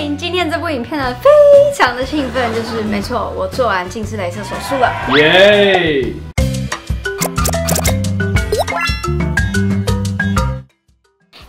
迎！今天这部影片呢，非常的兴奋，就是没错，我做完近视雷射手术了。耶！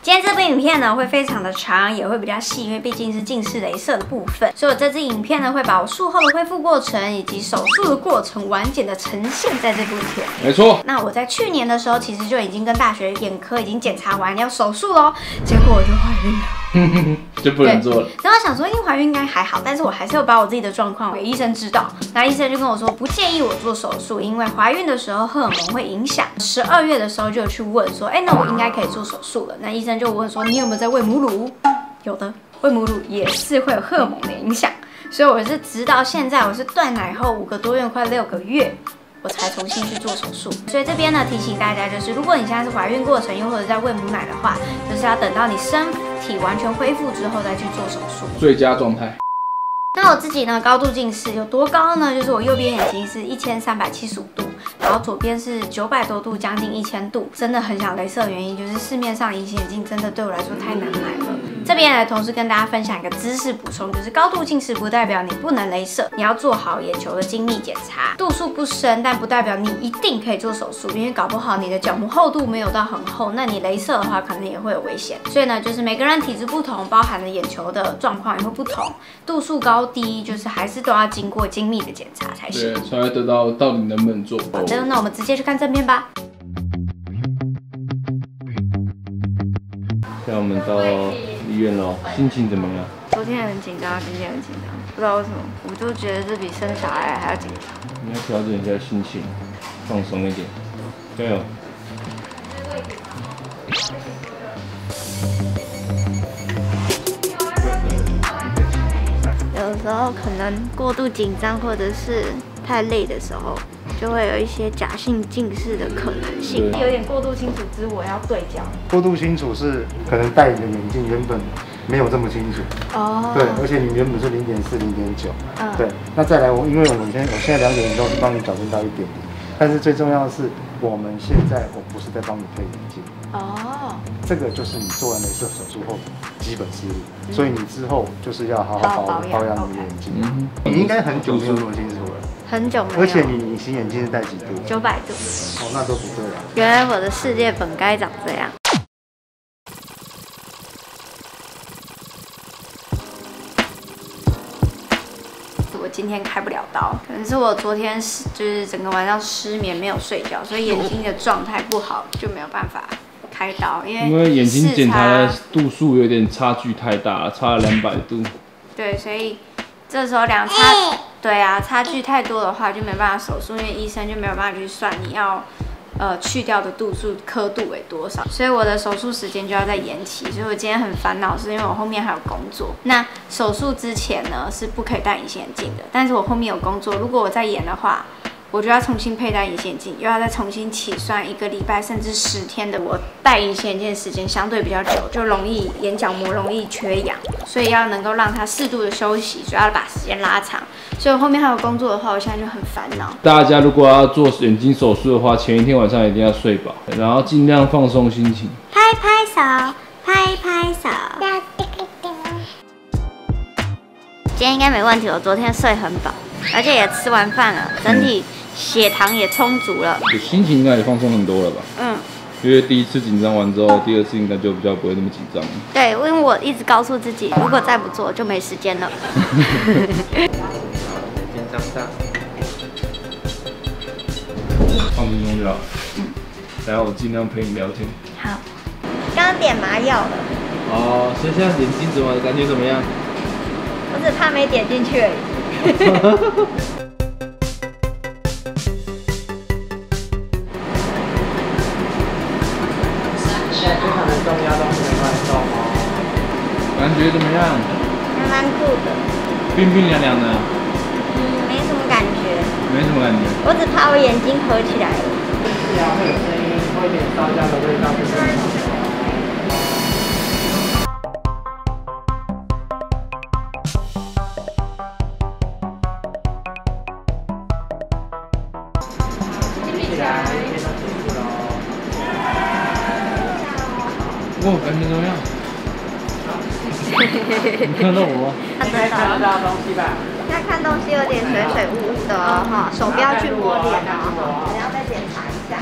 今天这部影片呢会非常的长，也会比较细，因为毕竟是近视雷射的部分，所以我这支影片呢会把我术后的恢复过程以及手术的过程完整的呈现在这部影片。没错，那我在去年的时候其实就已经跟大学眼科已经检查完要手术喽，结果我就怀孕了。就不能做了。然后想说，因为怀孕应该还好，但是我还是要把我自己的状况给医生知道。那医生就跟我说，不建议我做手术，因为怀孕的时候荷尔蒙会影响。十二月的时候就去问说，哎，那我应该可以做手术了。那医生就问说，你有没有在喂母乳？有的，喂母乳也是会有荷尔蒙的影响。所以我是直到现在，我是断奶后五个多月，快六个月。我才重新去做手术，所以这边呢提醒大家，就是如果你现在是怀孕过程，又或者在喂母奶的话，就是要等到你身体完全恢复之后再去做手术，最佳状态。那我自己呢，高度近视有多高呢？就是我右边眼睛是一千三百七十五度，然后左边是九百多度，将近一千度。真的很想镭射的原因，就是市面上隐形眼镜真的对我来说太难买了。这边来同时跟大家分享一个知识补充，就是高度近视不代表你不能镭射，你要做好眼球的精密检查。度数不深，但不代表你一定可以做手术，因为搞不好你的角膜厚度没有到很厚，那你镭射的话可能也会有危险。所以呢，就是每个人体质不同，包含了眼球的状况也会不同，度数高。低就是还是都要经过精密的检查才行，对，才会得到到底能不能做。好的，那我们直接去看正片吧。现在我们到医院咯，心情怎么样？昨天很紧张，今天很紧张，不知道为什么，我就觉得这比生小孩还要紧张。你要调整一下心情，放松一点，加油。时候可能过度紧张或者是太累的时候，就会有一些假性近视的可能性。有点过度清楚，之我要对焦。过度清楚是可能戴你的眼镜原本没有这么清楚哦。对，而且你原本是零点四、零点九。嗯。对，那再来我因为我们现我现在两点钟是帮你矫正到一点零，但是最重要的是我们现在我不是在帮你配眼镜。哦，这个就是你做完镭射手术后基本思路，所以你之后就是要好好保保养你的眼睛。嗯，你应该很久没有这么清楚了，很久没有。而且你隐形眼镜是戴几度？九百度。哦，那都不对啊。原来我的世界本该长这样。我今天开不了刀，可能是我昨天是就是整个晚上失眠没有睡觉，所以眼睛的状态不好，就没有办法。开刀，因为因为眼睛检查的度数有点差距太大了，差了两百度。对，所以这时候两差，对啊，差距太多的话就没办法手术，因为医生就没有办法去算你要呃去掉的度数刻度为多少，所以我的手术时间就要再延期。所以我今天很烦恼，是因为我后面还有工作。那手术之前呢是不可以戴隐形眼镜的，但是我后面有工作，如果我再延的话。我就要重新佩戴隐形眼镜，又要再重新起算一个礼拜甚至十天的。我戴隐形眼镜的时间相对比较久，就容易眼角膜容易缺氧，所以要能够让它适度的休息，所以要把时间拉长。所以我后面还有工作的话，我现在就很烦恼。大家如果要做眼睛手术的话，前一天晚上一定要睡饱，然后尽量放松心情。拍拍手，拍拍手。今天应该没问题，我昨天睡很饱，而且也吃完饭了，整体。血糖也充足了，心情应该也放松很多了吧？嗯，因为第一次紧张完之后，第二次应该就比较不会那么紧张。对，因为我一直告诉自己，如果再不做就没时间了。紧张大，放轻松就好。嗯，然后我尽量陪你聊天。好，刚刚点麻药了。哦，现在眼睛怎么感觉怎么样？我只怕没点进去而已。感觉怎么样？还蛮酷的。冰冰凉凉的。嗯，没什么感觉。没什么感觉。我只怕我眼睛合起来了。是啊，会有声音，会有点烧焦的味道，哇，感觉怎么样？你看到我吗？看得到东西吧？现在看东西有点水水雾雾的哈，手不要去摸脸哦，你要再检查一下。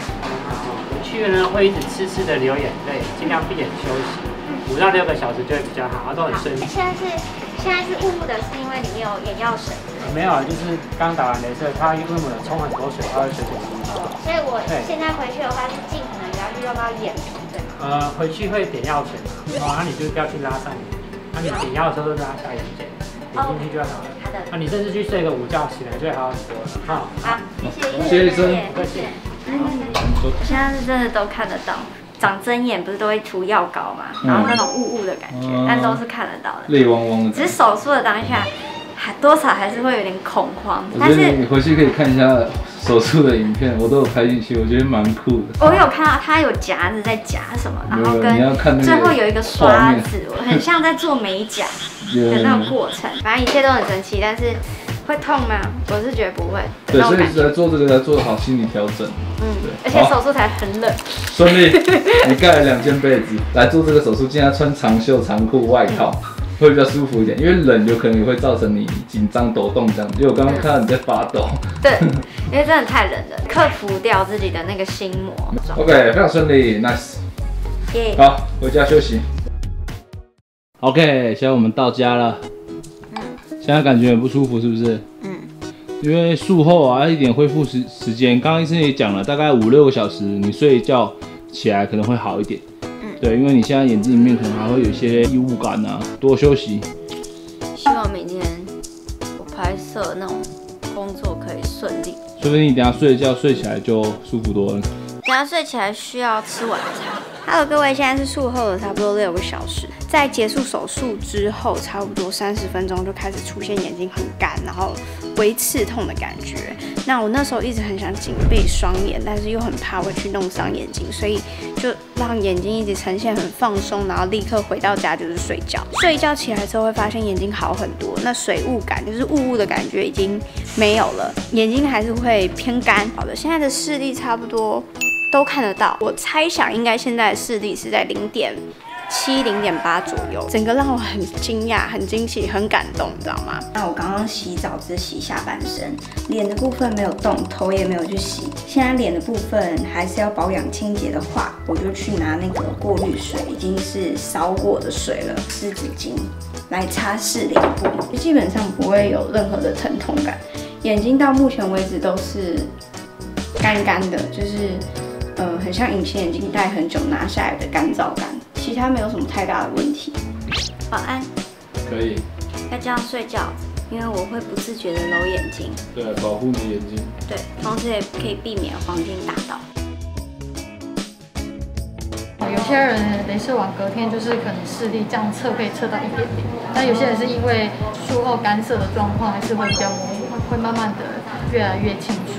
去了呢会一直痴痴的流眼泪，尽量闭眼休息，五到六个小时就会比较好，都很顺利。现在是现在是雾雾的，是因为里面有眼药水。没有，就是刚打完镭射，它因为我们冲很多水，它会水水滴滴。所以我现在回去的话是尽可能不要去用到眼皮？呃，回去会点药水嘛，哦，那你就不要去拉上眼，那你点药的时候就拉下眼睑，点进去就好了。好的。那你甚至去睡个午觉，起来就会好很多了。好，好，谢谢医生。不客气。现在是真的都看得到，长针眼不是都会涂药膏嘛，然后那种雾雾的感觉，但都是看得到的，泪汪汪的。只是手术的当下。还多少还是会有点恐慌，但是你回去可以看一下手术的影片，我都有拍进去，我觉得蛮酷的。我有看到他有夹子在夹什么，然后跟最后有一个刷子，很像在做美甲 的那种过程。反正一切都很神奇，但是会痛吗？我是觉得不会。对，所以在做这个才做好心理调整。嗯，对。而且手术台很冷。顺利，你盖了两件被子来做这个手术，竟然穿长袖长裤外套。会比较舒服一点，因为冷有可能也会造成你紧张抖动这样。因为我刚刚看到你在发抖。对，因为真的太冷了，克服掉自己的那个心魔。OK，非常顺利，Nice。好，回家休息。OK，现在我们到家了。嗯。现在感觉很不舒服，是不是？嗯。因为术后啊，一点恢复时时间，刚刚医生也讲了，大概五六个小时，你睡一觉起来可能会好一点。对，因为你现在眼睛里面可能还会有一些异物感啊，多休息。希望明天我拍摄那种工作可以顺利。说不定你等下睡觉睡起来就舒服多了。等下睡起来需要吃晚餐。Hello，各位，现在是术后的差不多六个小时。在结束手术之后，差不多三十分钟就开始出现眼睛很干，然后微刺痛的感觉。那我那时候一直很想紧闭双眼，但是又很怕会去弄伤眼睛，所以就让眼睛一直呈现很放松，然后立刻回到家就是睡觉。睡觉起来之后会发现眼睛好很多，那水雾感就是雾雾的感觉已经没有了，眼睛还是会偏干。好的，现在的视力差不多都看得到，我猜想应该现在的视力是在零点。七零点八左右，整个让我很惊讶、很惊喜、很感动，你知道吗？那我刚刚洗澡只洗下半身，脸的部分没有动，头也没有去洗。现在脸的部分还是要保养清洁的话，我就去拿那个过滤水，已经是烧过的水了，湿纸巾来擦拭脸部，基本上不会有任何的疼痛感。眼睛到目前为止都是干干的，就是呃，很像隐形眼镜戴很久拿下来的干燥感。其他没有什么太大的问题。晚安。可以。要这样睡觉，因为我会不自觉的揉眼睛。对，保护你眼睛。对，同时也可以避免黄金打到。有些人镭射完隔天就是可能视力这样测可以测到一点点，但有些人是因为术后干涉的状况，还是会比较模糊，会慢慢的越来越清楚。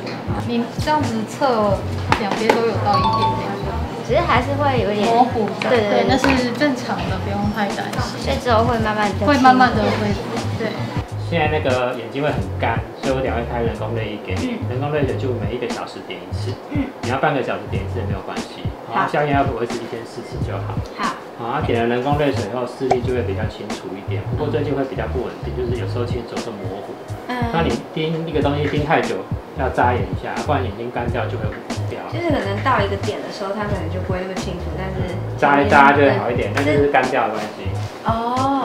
你这样子测两边都有到一点点。只是还是会有点模糊，对对对，那是正常的，不用太担心。所以之后会慢慢会慢慢的恢复，对。现在那个眼睛会很干，所以我等会开人工泪液给你。人工泪水就每一个小时点一次，嗯，你要半个小时点一次也没有关系。好，消炎要维持一天四次就好。好。好，点了人工泪水以后，视力就会比较清楚一点。不过最近会比较不稳定，就是有时候清楚，有时候模糊。嗯。那你盯一个东西盯太久，要眨眼一下，不然眼睛干掉就会掉。就是可能到一个点的时候，它可能就不会那么清楚，但是扎一扎就会好一点，但就是干掉的关系。哦，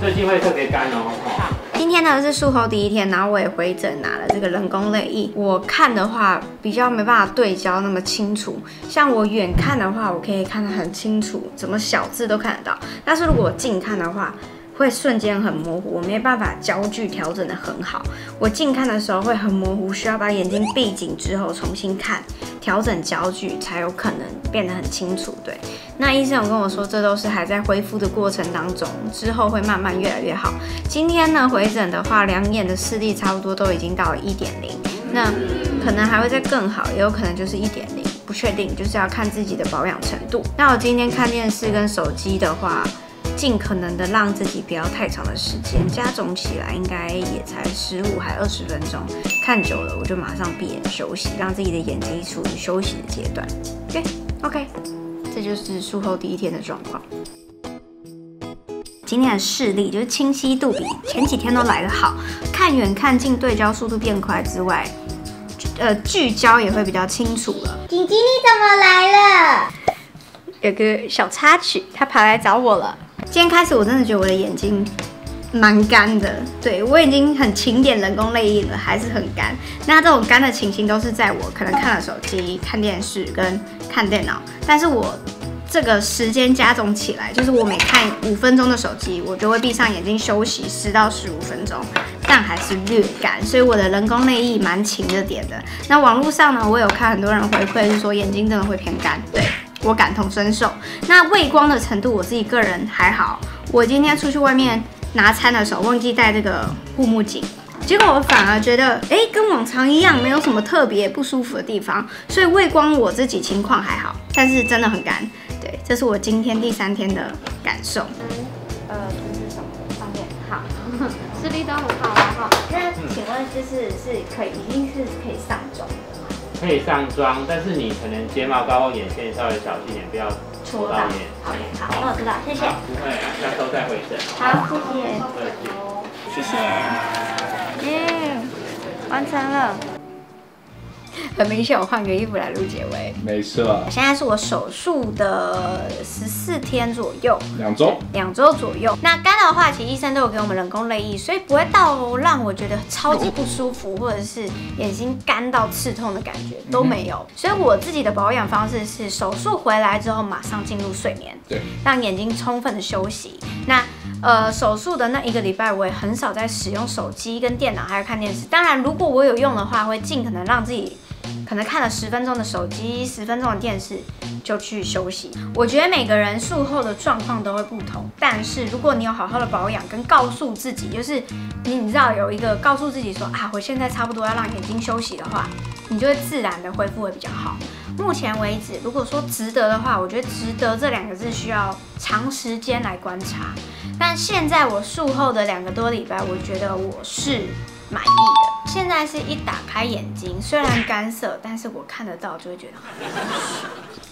对，最近会特别干哦。好，今天呢是术后第一天，然后我也回诊拿了这个人工泪液。我看的话比较没办法对焦那么清楚，像我远看的话，我可以看得很清楚，怎么小字都看得到。但是如果近看的话，会瞬间很模糊，我没办法焦距调整的很好。我近看的时候会很模糊，需要把眼睛闭紧之后重新看，调整焦距才有可能变得很清楚。对，那医生有跟我说，这都是还在恢复的过程当中，之后会慢慢越来越好。今天呢回诊的话，两眼的视力差不多都已经到了一点零，那可能还会再更好，也有可能就是一点零，不确定，就是要看自己的保养程度。那我今天看电视跟手机的话。尽可能的让自己不要太长的时间，加总起来应该也才十五还二十分钟，看久了我就马上闭眼休息，让自己的眼睛处于休息的阶段。OK，OK，这就是术后第一天的状况。今天的视力就是清晰度比前几天都来得好，看远看近对焦速度变快之外，呃，聚焦也会比较清楚了。晶晶，你怎么来了？有个小插曲，他跑来找我了。今天开始，我真的觉得我的眼睛蛮干的。对我已经很勤点人工泪液了，还是很干。那这种干的情形都是在我可能看了手机、看电视跟看电脑，但是我这个时间加总起来，就是我每看五分钟的手机，我就会闭上眼睛休息十到十五分钟，但还是略干。所以我的人工泪液蛮勤着点的。那网络上呢，我有看很多人回馈是说眼睛真的会偏干，对。我感同身受。那畏光的程度，我自己个人还好。我今天出去外面拿餐的时候，忘记带这个护目镜，结果我反而觉得，哎，跟往常一样，没有什么特别不舒服的地方。所以畏光我自己情况还好，但是真的很干。对，这是我今天第三天的感受。嗯呃，这是什么方面？好，视力都很好了哈。那请问就是是可以，一定是可以上妆？可以上妆，但是你可能睫毛膏或眼线稍微小心点，不要戳到眼。好，好，那我知道，谢谢。不会，下周再回诊。好，谢谢。谢谢。耶，完成了。很明显，我换个衣服来录结尾。没错。现在是我手术的十四天左右，两周，两周左右。那干的话，其实医生都有给我们人工泪液，所以不会到让我觉得超级不舒服，或者是眼睛干到刺痛的感觉都没有。所以我自己的保养方式是手术回来之后马上进入睡眠，对，让眼睛充分的休息。那呃，手术的那一个礼拜，我也很少在使用手机跟电脑，还有看电视。当然，如果我有用的话，会尽可能让自己。可能看了十分钟的手机，十分钟的电视，就去休息。我觉得每个人术后的状况都会不同，但是如果你有好好的保养，跟告诉自己，就是你你知道有一个告诉自己说啊，我现在差不多要让眼睛休息的话，你就会自然的恢复会比较好。目前为止，如果说值得的话，我觉得值得这两个字需要长时间来观察。但现在我术后的两个多礼拜，我觉得我是满意的。现在是一打开眼睛，虽然干涩，但是我看得到，就会觉得很。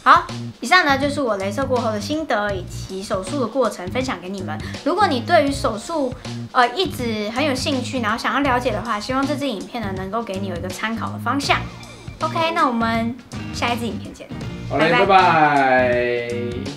好，以上呢就是我镭射过后的心得以及手术的过程分享给你们。如果你对于手术呃一直很有兴趣，然后想要了解的话，希望这支影片呢能够给你有一个参考的方向。OK，那我们下一支影片见，拜拜拜拜。